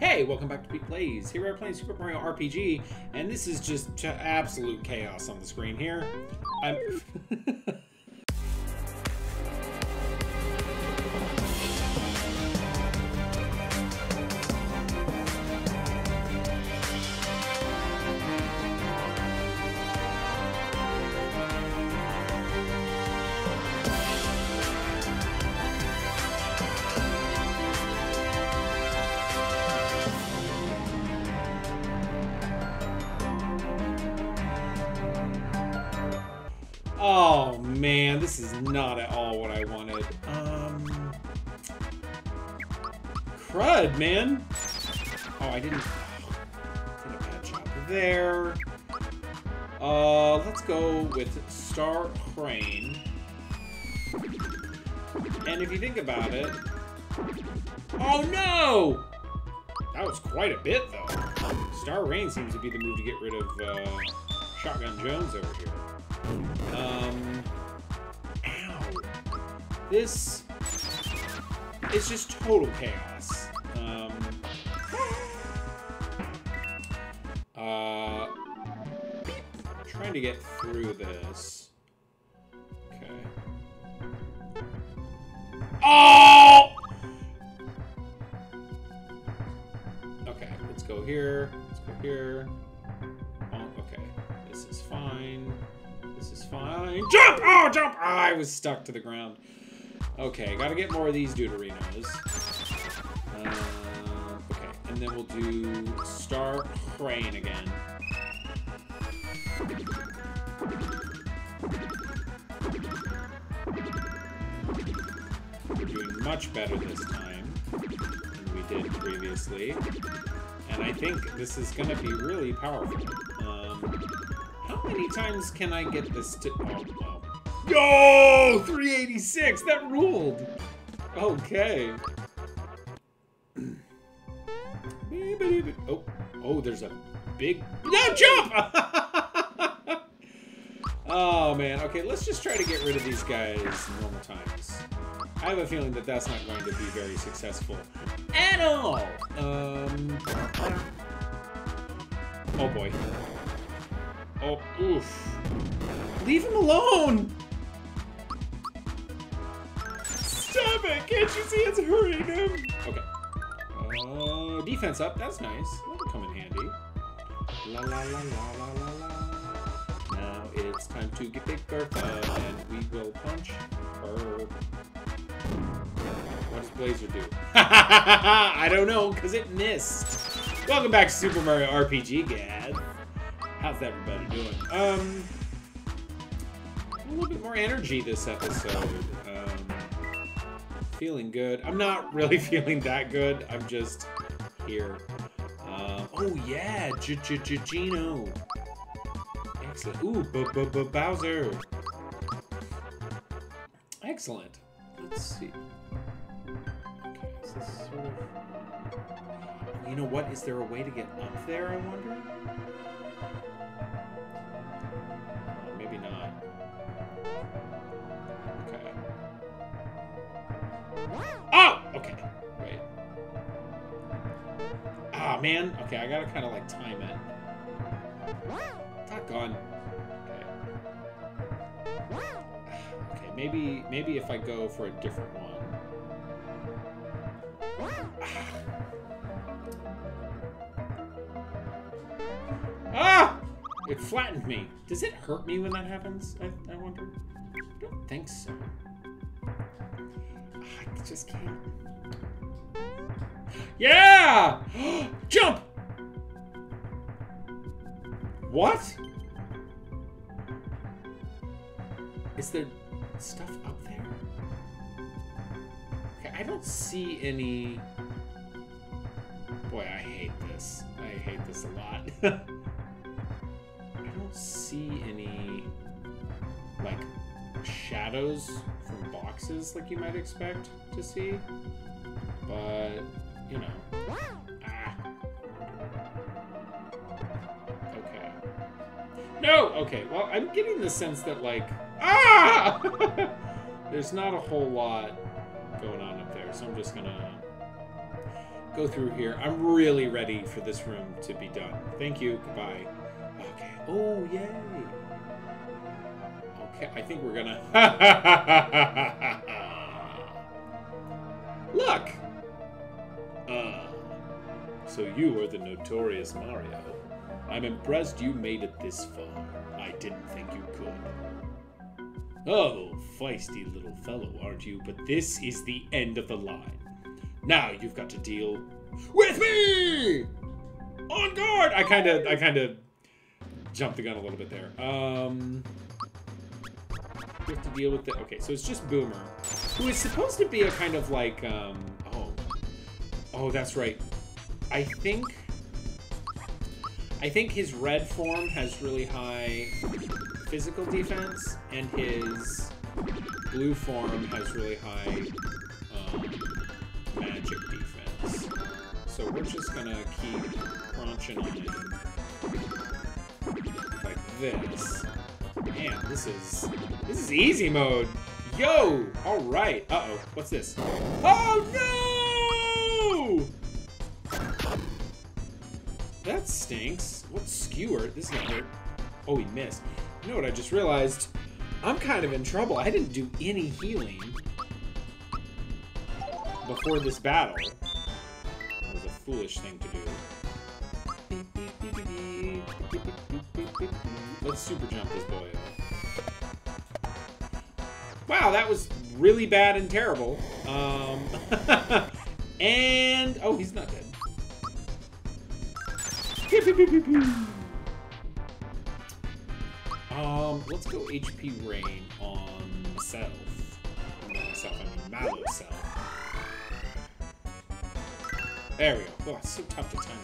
Hey, welcome back to Pete Plays. Here we're playing Super Mario RPG, and this is just absolute chaos on the screen here. I'm. crud, man. Oh, I didn't. Did a bad job there. Uh, let's go with Star Rain. And if you think about it, oh no! That was quite a bit though. Star Rain seems to be the move to get rid of uh, Shotgun Jones over here. Um, ow. This is just total chaos. To get through this. Okay. Oh! Okay, let's go here. Let's go here. Oh, okay. This is fine. This is fine. Jump! Oh, jump! Ah, I was stuck to the ground. Okay, gotta get more of these deuterinos. Uh, okay, and then we'll do Star Rain again. Much better this time than we did previously. And I think this is gonna be really powerful. Um, how many times can I get this to... Oh, oh. Yo! 386! That ruled! Okay. Oh, oh, there's a big... No, jump! oh, man. Okay, let's just try to get rid of these guys normal times. I have a feeling that that's not going to be very successful at all. Um... Oh, boy. Oh, oof. Leave him alone! Stop it! Can't you see it's hurting him? Okay. Uh, defense up. That's nice. That'll come in handy. La la la la la la la. Now it's time to get Big Bertha, and we will punch her. Blazer do? I don't know, because it missed. Welcome back to Super Mario RPG, Gad. How's everybody doing? Um, a little bit more energy this episode. Um, feeling good. I'm not really feeling that good. I'm just here. Um, oh yeah, J J J Geno. Excellent. Ooh, B B B Bowser. Excellent. Let's see. This sort of. You know what? Is there a way to get up there? I wonder. Maybe not. Okay. Oh! Okay. Wait. Ah, man. Okay, I gotta kind of like time it. Doggone. Okay. Okay, maybe maybe if I go for a different one. Ah! It flattened me. Does it hurt me when that happens? I, I wonder. I don't think so. I just can't. Yeah! Jump! What? Is there stuff up there? I don't see any... Boy, I hate this. I hate this a lot. I don't see any, like, shadows from boxes like you might expect to see. But, you know. Ah. Okay. No! Okay, well, I'm getting the sense that, like, ah! There's not a whole lot so I'm just gonna go through here. I'm really ready for this room to be done. Thank you. Goodbye. Okay. Oh, yay. Okay, I think we're gonna... Look! Uh, so you are the notorious Mario. I'm impressed you made it this far. I didn't think you could. Oh, feisty little fellow, aren't you? But this is the end of the line. Now you've got to deal with me! On guard! I kind of, I kind of jumped the gun a little bit there. Um, you have to deal with it. Okay, so it's just Boomer, who is supposed to be a kind of like, um, oh, oh, that's right. I think, I think his red form has really high physical defense, and his blue form has really high um, magic defense. So we're just gonna keep crunching on him like this. Man, this is this is easy mode. Yo! All right. Uh oh. What's this? Oh no! That stinks. What skewer? This is gonna hurt. Oh, he missed. You know what I just realized? I'm kind of in trouble. I didn't do any healing before this battle. That was a foolish thing to do. Let's super jump this boy. Wow, that was really bad and terrible. Um, and oh, he's not dead. Um, let's go HP rain on myself. Not myself, I mean Mallow self. There we go. Oh, it's so tough to time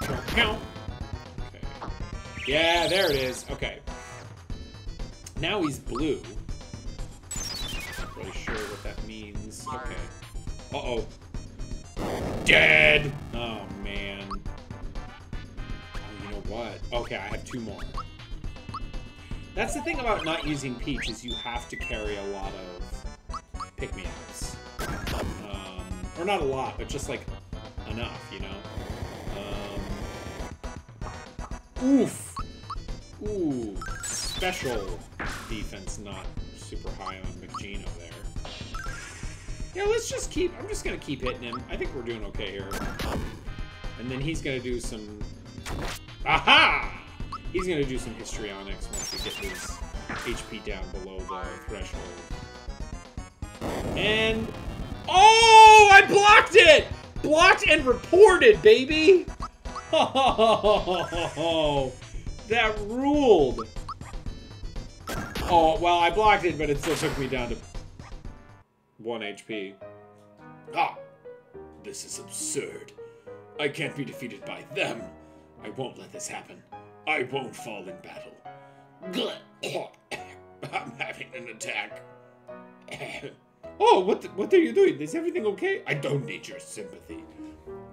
that. Count. Okay. Yeah, there it is. Okay. Now he's blue. Not really sure what that means. Okay. Uh-oh. Dead! Oh, man. Oh, you know what? Okay, I have two more. That's the thing about not using Peach, is you have to carry a lot of pick-me-ups. Um, or not a lot, but just, like, enough, you know? Um, oof! Ooh, special defense not super high on McGino there. Yeah, let's just keep, I'm just gonna keep hitting him. I think we're doing okay here. And then he's gonna do some, aha! He's gonna do some histrionics once we get his HP down below the threshold. And, oh, I blocked it! Blocked and reported, baby! Oh, that ruled! Oh, well, I blocked it, but it still took me down to 1 HP. Ah! This is absurd. I can't be defeated by them. I won't let this happen. I won't fall in battle. I'm having an attack. oh, what the, what are you doing? Is everything okay? I don't need your sympathy.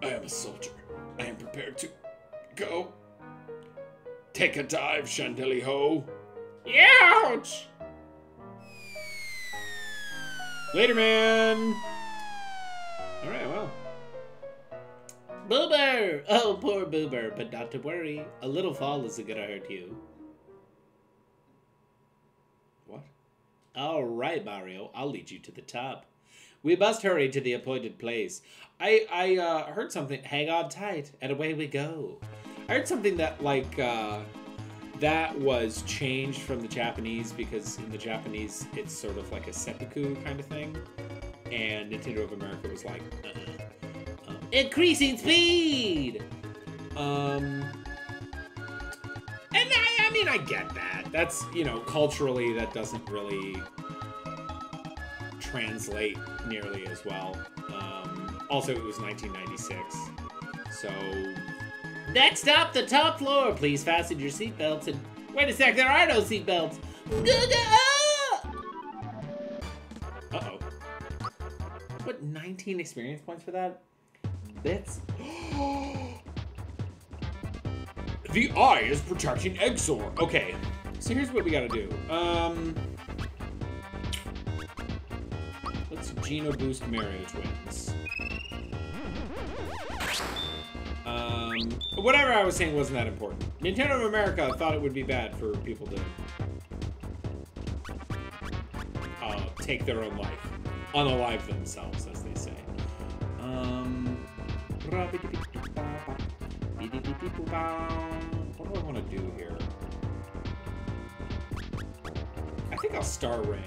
I am a soldier. I am prepared to go. Take a dive, Chandeli Ho. Ouch! Later, man. All right, well. Boober! Oh, poor Boober, but not to worry. A little fall isn't gonna hurt you. What? All right, Mario. I'll lead you to the top. We must hurry to the appointed place. I I uh, heard something. Hang on tight, and away we go. I heard something that like uh, that was changed from the Japanese because in the Japanese it's sort of like a seppuku kind of thing, and Nintendo of America was like, uh-uh. um, increasing speed. Um, and I, I mean I get that. That's you know culturally that doesn't really translate nearly as well. Um, also, it was 1996, so Next up, the top floor. Please fasten your seatbelts and... Wait a sec, there are no seatbelts. Uh-oh. What, 19 experience points for that? Bits? the eye is protecting Exor. Okay, so here's what we gotta do. Um... Let's Geno boost Mario Twins. Um, whatever I was saying wasn't that important. Nintendo of America thought it would be bad for people to uh, take their own life, unalive themselves, as they say. Um, what do I want to do here? I think I'll Star Rain.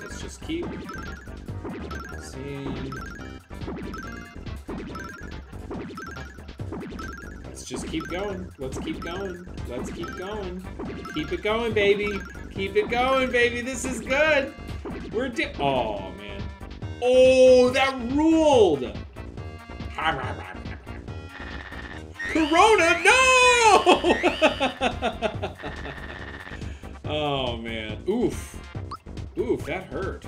Let's just keep. Let's just keep going. Let's keep going. Let's keep going. Keep it going, baby. Keep it going, baby. This is good. We're di- man. Oh, that ruled! Corona, no! oh, man. Oof. Oof, that hurt.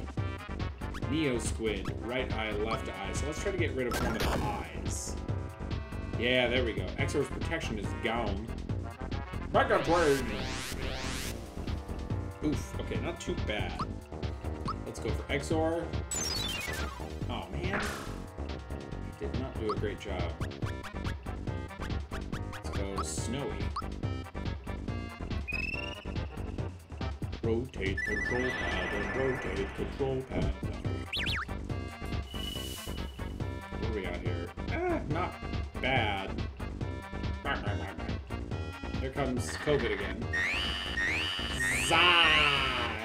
Neo Squid. Right eye, left eye. So let's try to get rid of one of the eyes. Yeah, there we go. Exor's protection is gone. Back up, Oof. Okay, not too bad. Let's go for Exor. Man. Did not do a great job. Let's go Snowy. Rotate control pad and rotate control pad. What do we got here? Ah, not bad. Here comes COVID again. Zah!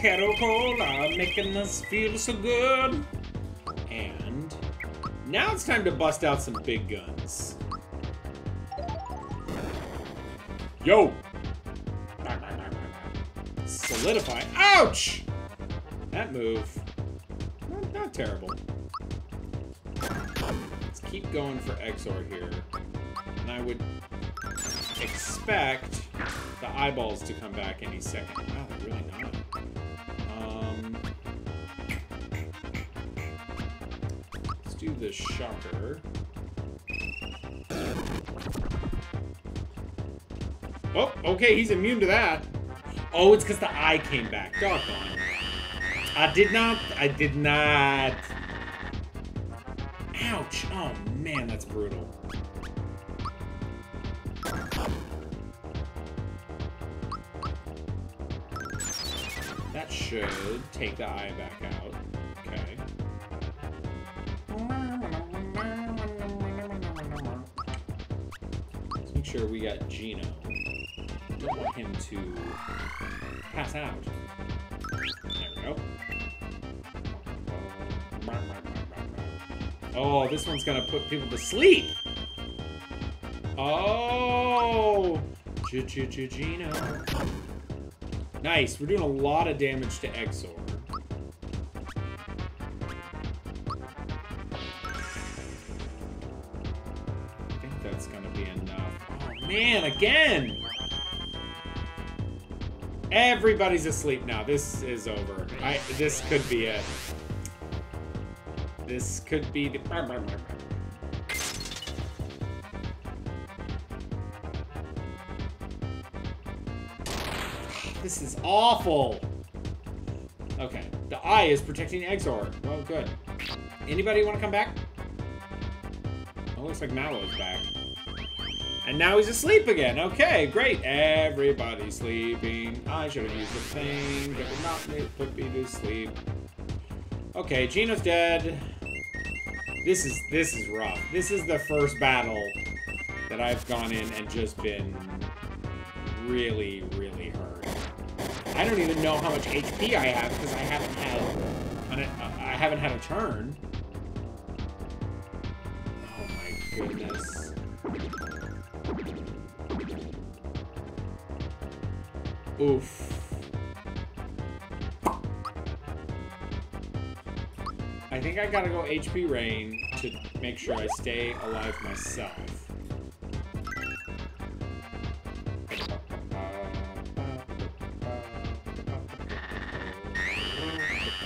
Caro Cola, making us feel so good. And now it's time to bust out some big guns. Yo! Solidify. Ouch! That move. Not, not terrible. Let's keep going for Exor here. And I would expect the eyeballs to come back any second. Wow, really not. Let's the shocker. Oh, okay, he's immune to that. Oh, it's because the eye came back. Doggone. I did not. I did not. Ouch. Oh, man, that's brutal. That should take the eye back out. Geno. Don't want him to pass out. Oh, this one's gonna put people to sleep. Oh, Geno. Nice. We're doing a lot of damage to Exor. Man, again! Everybody's asleep now. This is over. I. This could be it. This could be the. This is awful. Okay, the eye is protecting Exor. Well, good. Anybody want to come back? Oh, looks like Mallow's back. And now he's asleep again. Okay, great. Everybody's sleeping. I should have used the thing that would not put me to sleep. Okay, Geno's dead. This is this is rough. This is the first battle that I've gone in and just been really, really hurt. I don't even know how much HP I have because I haven't had an, I haven't had a turn. Oh my goodness. Oof. I think I gotta go HP Rain to make sure I stay alive myself.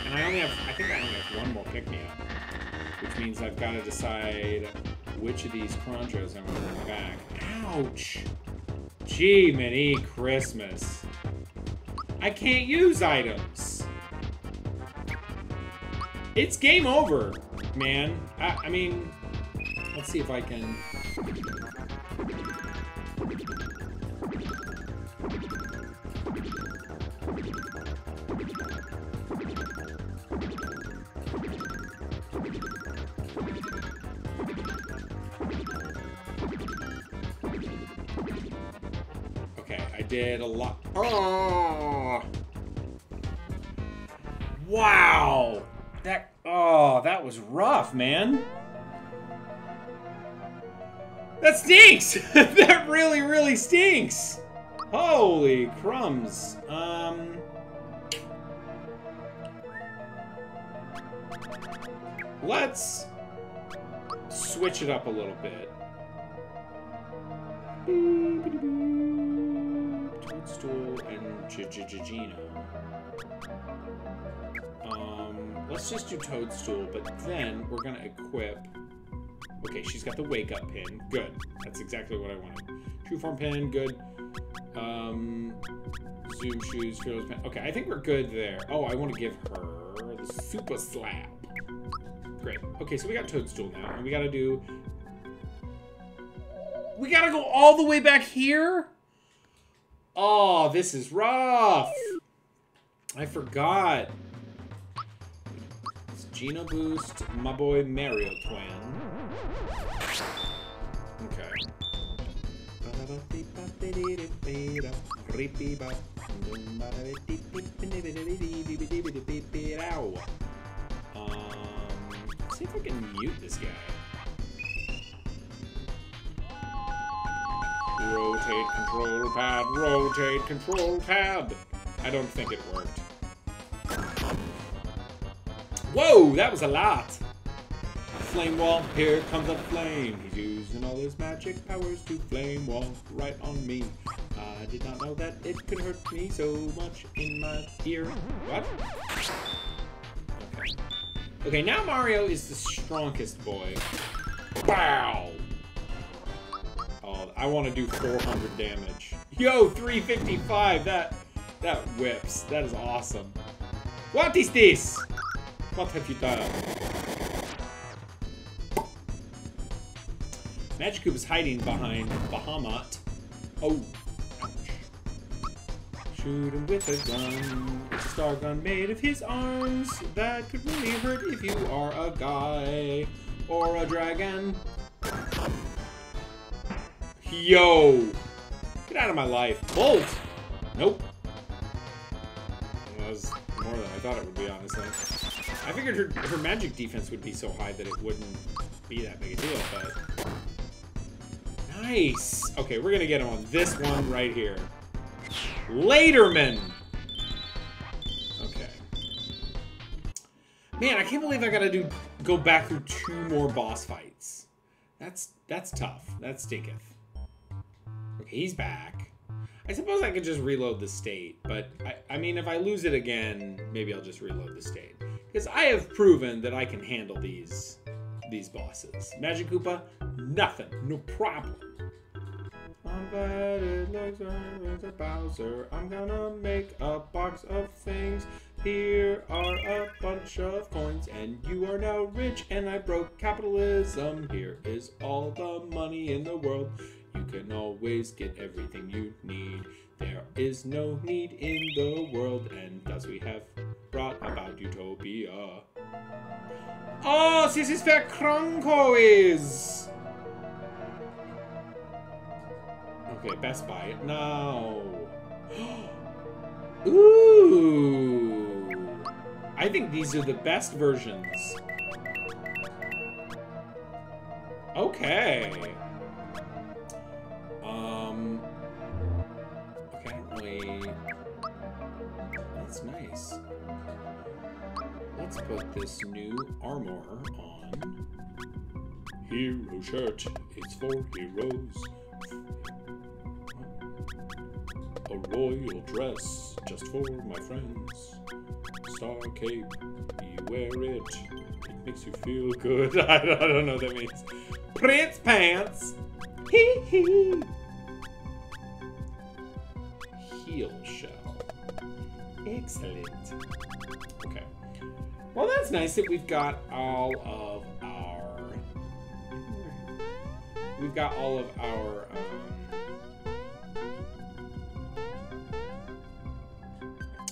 And I only have, I think I only have one more pick-me-up. Which means I've got to decide which of these Crunchos I'm to bring back. Ouch! Gee, mini Christmas. I can't use items. It's game over, man. I, I mean, let's see if I can... Okay, I did a lot. Oh! Was rough, man. That stinks! that really, really stinks! Holy crumbs. Um... Let's switch it up a little bit. Toadstool and Geno. Um, let's just do Toadstool, but then we're gonna equip... Okay, she's got the wake up pin. Good. That's exactly what I wanted. True form pin, good. Um, zoom shoes, fearless pin. Okay, I think we're good there. Oh, I want to give her the super slap. Great. Okay, so we got Toadstool now, and we gotta do... We gotta go all the way back here? Oh, this is rough. I forgot. Geno Boost, my boy Mario Twin. Okay. Um, see if I can mute this guy. Rotate control pad, rotate control pad. I don't think it worked. Whoa, that was a lot. Flame wall, here comes a flame. He's using all his magic powers to flame wall right on me. I did not know that it could hurt me so much in my ear. What? Okay. Okay, now Mario is the strongest boy. Wow! Oh, I want to do 400 damage. Yo, 355! That, that whips. That is awesome. What is this? What have you done? Magikoopa is hiding behind Bahamut. Oh. Shoot him with a gun. It's a star gun made of his arms. That could really hurt if you are a guy or a dragon. Yo! Get out of my life. Bolt! Nope. That was more than I thought it would be, honestly. I figured her, her magic defense would be so high that it wouldn't be that big a deal, but... Nice! Okay, we're gonna get him on this one right here. Laterman! Okay. Man, I can't believe I gotta do go back through two more boss fights. That's that's tough. That stinketh. Okay, he's back. I suppose I could just reload the state, but I, I mean, if I lose it again, maybe I'll just reload the state. Because I have proven that I can handle these these bosses. Magikoopa, nothing, no problem. I'm glad it looks like a Bowser. I'm gonna make a box of things. Here are a bunch of coins, and you are now rich, and I broke capitalism. Here is all the money in the world. You can always get everything you need. There is no need in the world, and thus we have brought about utopia. Oh, this is where Kronko is! Okay, Best Buy. No. Ooh. I think these are the best versions. Okay. Um. Okay, really. That's nice. Let's put this new armor on. Hero shirt. It's for heroes. A royal dress just for my friends. Star cape, you wear it. It makes you feel good. I don't, know what that means. Prince pants. Hee hee. Excellent. Okay. Well, that's nice that we've got all of our. We've got all of our. Um,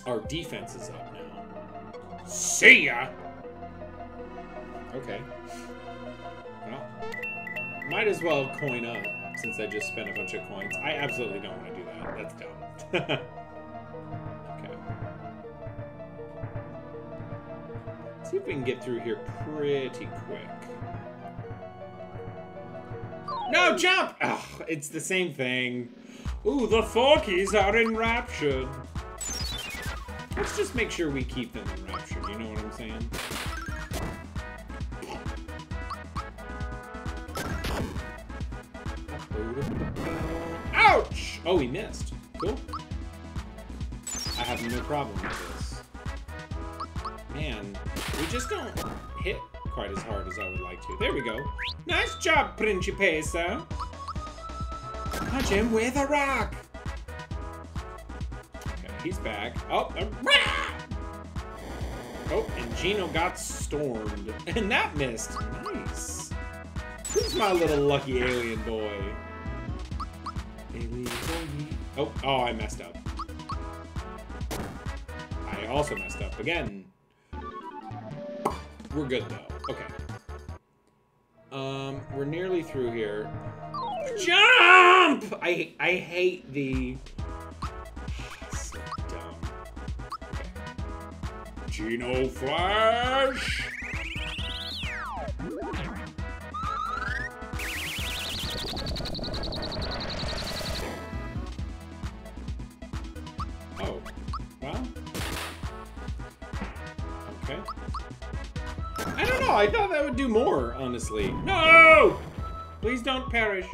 our defense is up now. See ya! Okay. Well, might as well coin up since I just spent a bunch of coins. I absolutely don't want to do that. That's dumb. See if we can get through here pretty quick. No, jump! Ugh, it's the same thing. Ooh, the Forkies are enraptured. Let's just make sure we keep them enraptured, you know what I'm saying? Ouch! Oh, he missed. Cool. I have no problem with this. Man, we just don't hit quite as hard as I would like to. There we go. Nice job, Principessa. Punch him with a rock. Okay, he's back. Oh, oh, and Geno got stormed, and that missed. Nice. Who's my little lucky alien boy? Alien boy. Oh, oh, I messed up. I also messed up again. We're good though. Okay. Um, we're nearly through here. Jump! I I hate the. so dumb. Geno Flash. I thought that would do more, honestly. No! Please don't perish.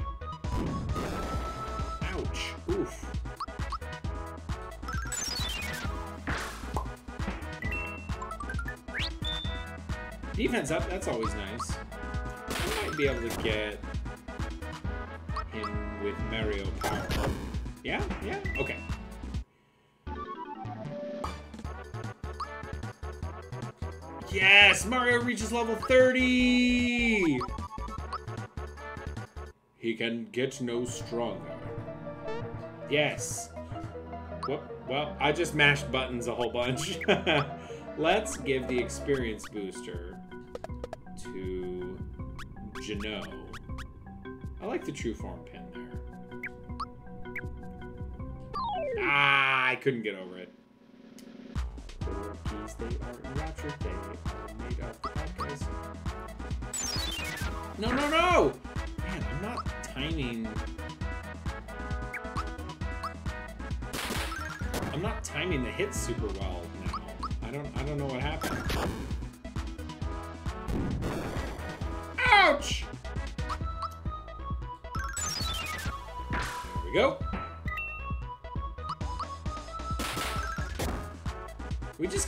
Ouch. Oof. Defense up, that's always nice. I might be able to get him with Mario power. Yeah? Yeah? Okay. Yes! Mario reaches level 30! He can get no stronger. Yes. Whoop. Well, I just mashed buttons a whole bunch. Let's give the experience booster to Geno. I like the true form pin there. Ah, I couldn't get over it. Forkies, they are enraptured, they are made of podcast. No, no, no! Man, I'm not timing. I'm not timing the hits super well now. I don't I don't know what happened. Ouch! There we go.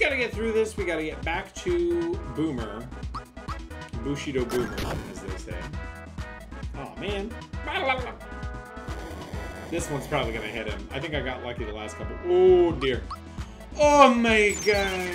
Gotta get through this. We gotta get back to Boomer. Bushido Boomer, as they say. Oh, man. This one's probably gonna hit him. I think I got lucky the last couple. Oh, dear. Oh, my gosh.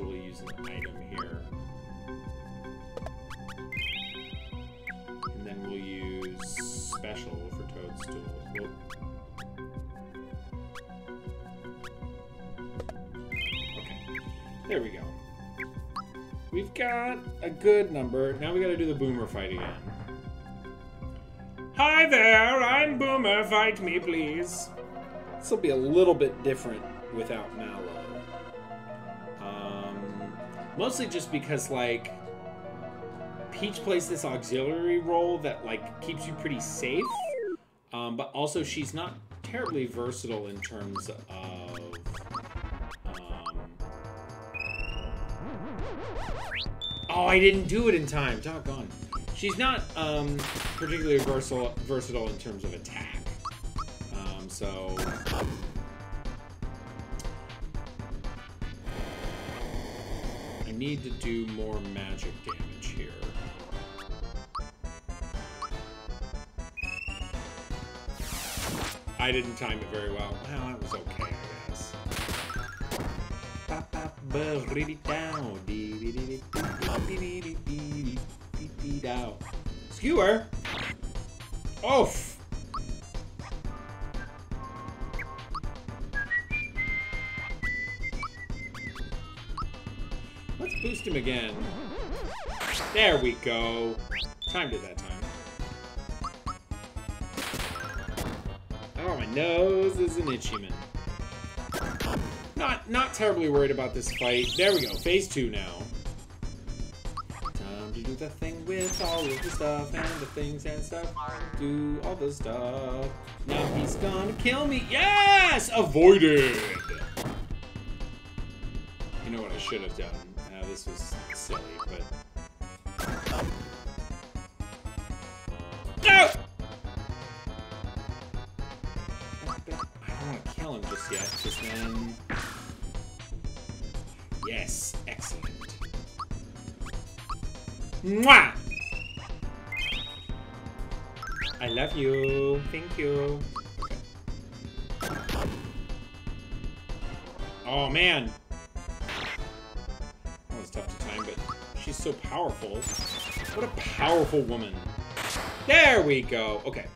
Actually use an item here. And then we'll use special for Toadstool. Whoop. Okay, there we go. We've got a good number. Now we gotta do the Boomer fight again. Hi there, I'm Boomer. Fight me, please. This will be a little bit different without Mallow. Mostly just because, like, Peach plays this auxiliary role that like keeps you pretty safe, um, but also she's not terribly versatile in terms of. Um... Oh, I didn't do it in time. Doggone. She's not um, particularly versatile, versatile in terms of attack. Um, so need to do more magic damage here. I didn't time it very well. Well, that was okay, I guess. Skewer! Oof! Again. There we go. Timed it that time. Oh, my nose is an itchy man. Not, not terribly worried about this fight. There we go. Phase two now. Time to do the thing with all of the stuff and the things and stuff. Do all the stuff. Now he's gonna kill me. Yes! Avoided! You know what I should have done? This was silly, but... No! I don't want to kill him just yet, because then... Yes, excellent. Mwah! I love you. Thank you. Oh, man. So powerful. What a powerful woman. There we go. Okay.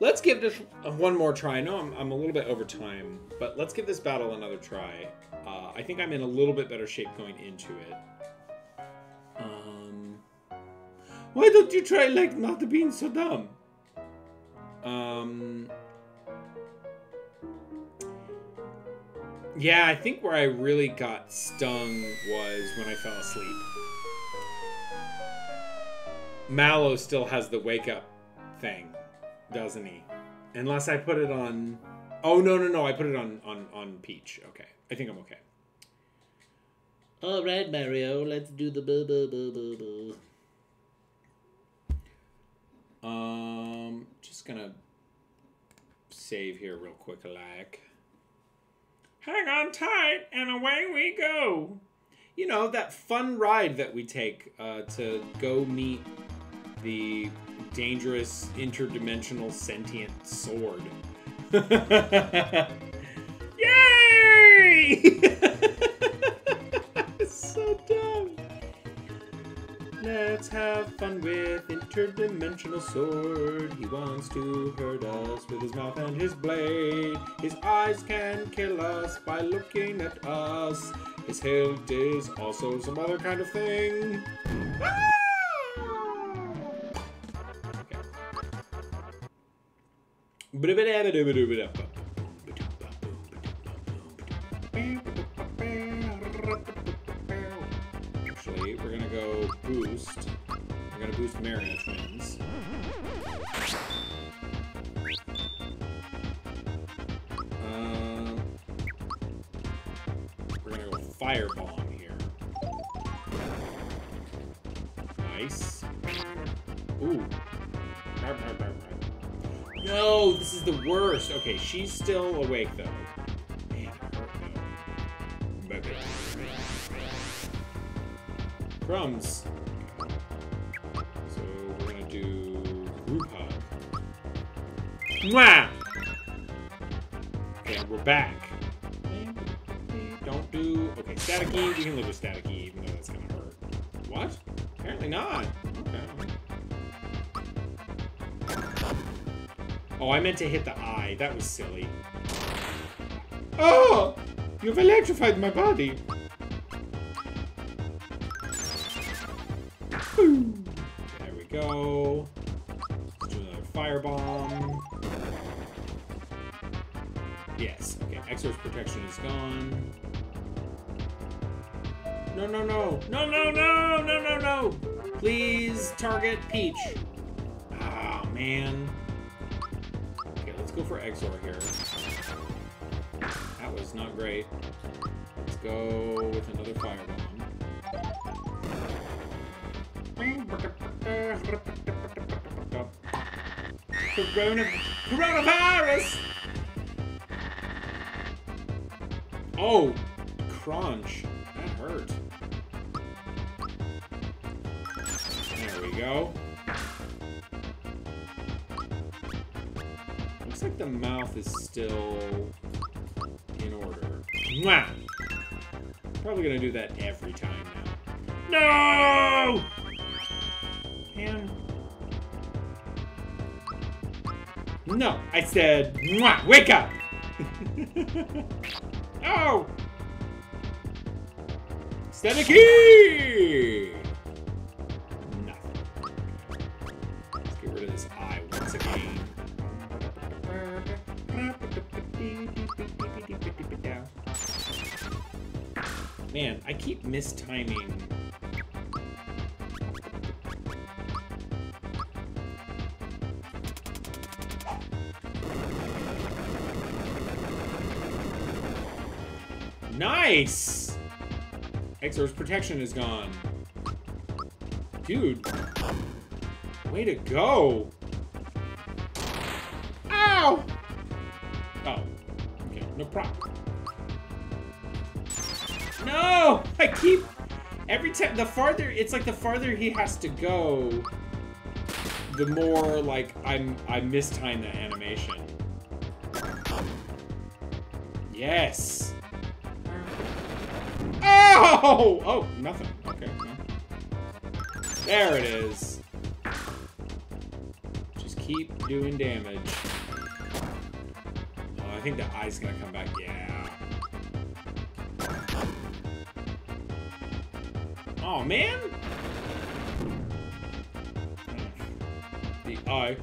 Let's give this one more try. I know I'm, I'm a little bit over time, but let's give this battle another try. Uh, I think I'm in a little bit better shape going into it. Um, why don't you try like not being so dumb? Um, yeah, I think where I really got stung was when I fell asleep. Mallow still has the wake up thing, doesn't he? Unless I put it on. Oh no no no! I put it on on on Peach. Okay, I think I'm okay. All right, Mario. Let's do the boo boo boo boo boo. Um, just gonna save here real quick, like. Hang on tight, and away we go. You know that fun ride that we take uh, to go meet the dangerous interdimensional sentient sword. Yay! so dumb. Let's have fun with interdimensional sword. He wants to hurt us with his mouth and his blade. His eyes can kill us by looking at us. His hilt is also some other kind of thing. Ah! Actually, we're gonna go boost. We're gonna boost Mario Twins. Uh, we're gonna go Firebomb here. Nice. Ooh. No, this is the worst. Okay, she's still awake, though. Crumbs. So, we're gonna do group hug. Mwah! Okay, we're back. Don't do... Okay, static. We can live with static Oh, I meant to hit the eye. That was silly. Oh! You've electrified my body. There we go. Do another firebomb. Yes. Okay, Exor's protection is gone. No, no, no. No, no, no, no, no, no. Please target Peach. Oh, man. Go for Exor here. That was not great. Let's go with another Firebomb. Corona coronavirus! Oh, crunch. That hurt. There we go. Is still in order. Mwah! Probably gonna do that every time now. No! No, I said, Mwah! wake up! oh! Stenicky! Man, I keep mistiming Nice! Exor's protection is gone. Dude. Way to go. The farther... It's like the farther he has to go, the more, like, I'm... I mistime the animation. Yes! Oh! Oh, nothing. Okay. There it is. Just keep doing damage. Oh, I think the eye's gonna come back. Yeah. Oh, man! The eye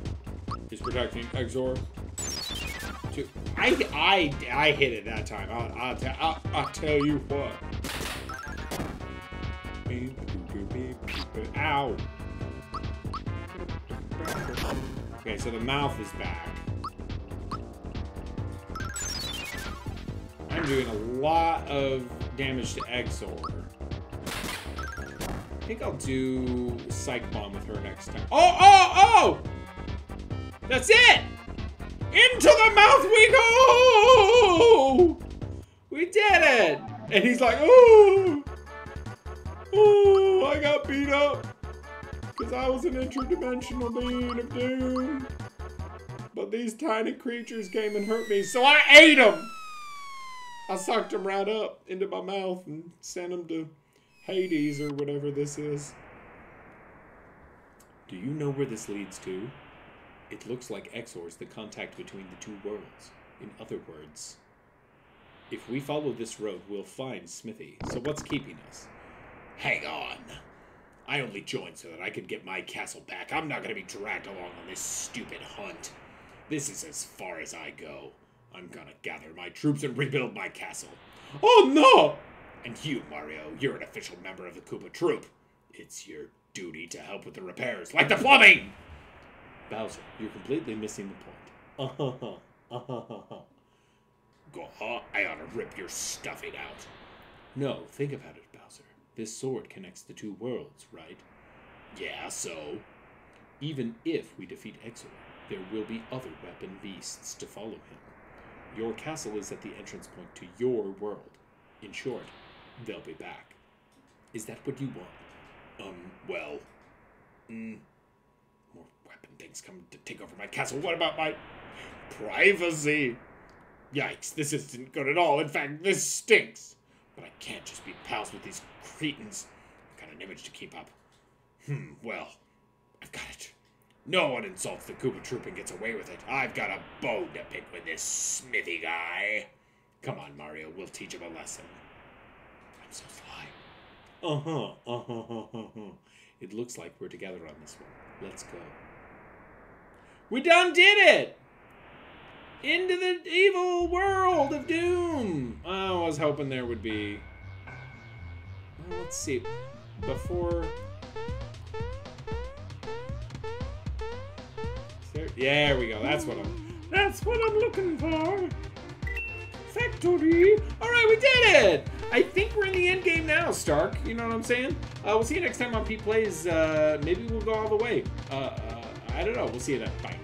is protecting Exor. I, I, I hit it that time. I'll, I'll, I'll, I'll tell you what. Ow! Okay, so the mouth is back. I'm doing a lot of damage to Exor. I think I'll do Psych Bomb with her next time. Oh, oh, oh! That's it! Into the mouth we go! We did it! And he's like, oh! Oh, I got beat up. Because I was an interdimensional being of doom. But these tiny creatures came and hurt me, so I ate them! I sucked them right up into my mouth and sent them to Hades or whatever this is. Do you know where this leads to? It looks like Exor's the contact between the two worlds. In other words, if we follow this road, we'll find Smithy. So what's keeping us? Hang on. I only joined so that I could get my castle back. I'm not going to be dragged along on this stupid hunt. This is as far as I go. I'm gonna gather my troops and rebuild my castle. Oh no! And you, Mario, you're an official member of the Koopa Troop. It's your duty to help with the repairs, like the plumbing! Bowser, you're completely missing the point. Uh-huh, uh-huh. Go, I ought to rip your stuffing out. No, think about it, Bowser. This sword connects the two worlds, right? Yeah, so? Even if we defeat Exor, there will be other weapon beasts to follow him. Your castle is at the entrance point to your world. In short, they'll be back. Is that what you want? Um, well, mm, more weapon things coming to take over my castle. What about my privacy? Yikes, this isn't good at all. In fact, this stinks. But I can't just be pals with these cretins. I've got an image to keep up. Hmm, well, I've got it. No one insults the Koopa Troop and gets away with it. I've got a bone to pick with this Smithy guy. Come on, Mario, we'll teach him a lesson. I'm so fly. Uh huh. Uh huh. Uh huh. It looks like we're together on this one. Let's go. We done did it! Into the evil world of doom! I was hoping there would be... Let's see. Before... There... Yeah, there we go. That's what I'm... That's what I'm looking for! Factory. All right, we did it. I think we're in the end game now, Stark. You know what I'm saying? Uh, we'll see you next time on Pete Plays. Uh, maybe we'll go all the way. Uh, uh, I don't know. We'll see you then. Bye.